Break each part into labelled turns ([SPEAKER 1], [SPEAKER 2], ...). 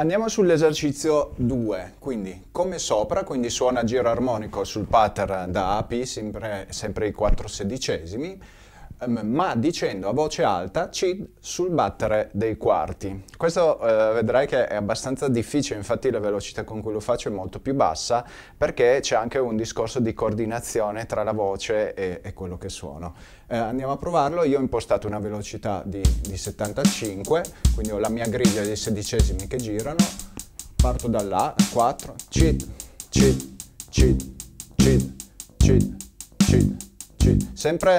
[SPEAKER 1] Andiamo sull'esercizio 2, quindi come sopra, quindi suona giro armonico sul pattern da AP, sempre, sempre i 4 sedicesimi, ma dicendo a voce alta C sul battere dei quarti. Questo eh, vedrai che è abbastanza difficile, infatti la velocità con cui lo faccio è molto più bassa perché c'è anche un discorso di coordinazione tra la voce e, e quello che suono. Eh, andiamo a provarlo, io ho impostato una velocità di, di 75, quindi ho la mia griglia dei sedicesimi che girano, parto da là, 4, C, C, C, C, C, C, C, sempre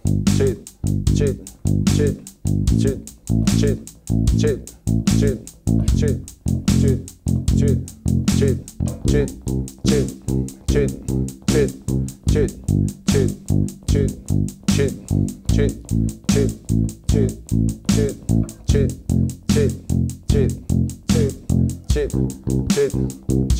[SPEAKER 1] chit, chit, chit, chit, chit, chit, chit, chit, chit, chit, chit, chit, chit, chit, chit, chit, chit, chit, chit.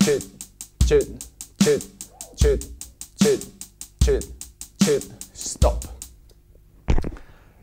[SPEAKER 1] cheat, cheat, cheat, cheat, cheat, cheat, cheat, stop.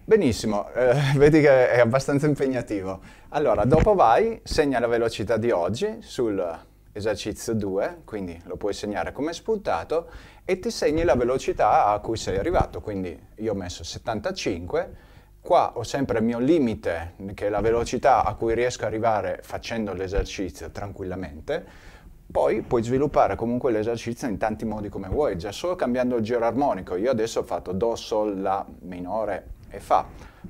[SPEAKER 1] Benissimo, eh, vedi che è abbastanza impegnativo. Allora, dopo vai, segna la velocità di oggi sull'esercizio 2, quindi lo puoi segnare come spuntato, e ti segni la velocità a cui sei arrivato. Quindi io ho messo 75, qua ho sempre il mio limite, che è la velocità a cui riesco ad arrivare facendo l'esercizio tranquillamente, poi puoi sviluppare comunque l'esercizio in tanti modi come vuoi, già solo cambiando il giro armonico. Io adesso ho fatto Do, Sol, La minore e Fa,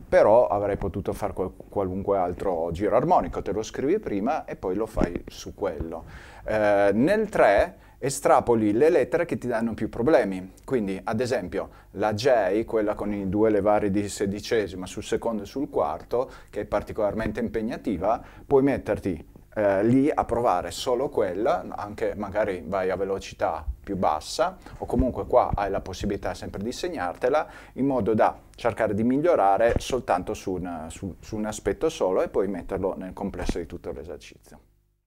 [SPEAKER 1] però avrei potuto fare qual- qualunque altro giro armonico, te lo scrivi prima e poi lo fai su quello. Eh, nel 3 estrapoli le lettere che ti danno più problemi, quindi ad esempio la J, quella con i due levari di sedicesima sul secondo e sul quarto, che è particolarmente impegnativa, puoi metterti eh, lì a provare solo quella, anche magari vai a velocità più bassa o comunque qua hai la possibilità sempre di segnartela in modo da cercare di migliorare soltanto su un, su, su un aspetto solo e poi metterlo nel complesso di tutto l'esercizio.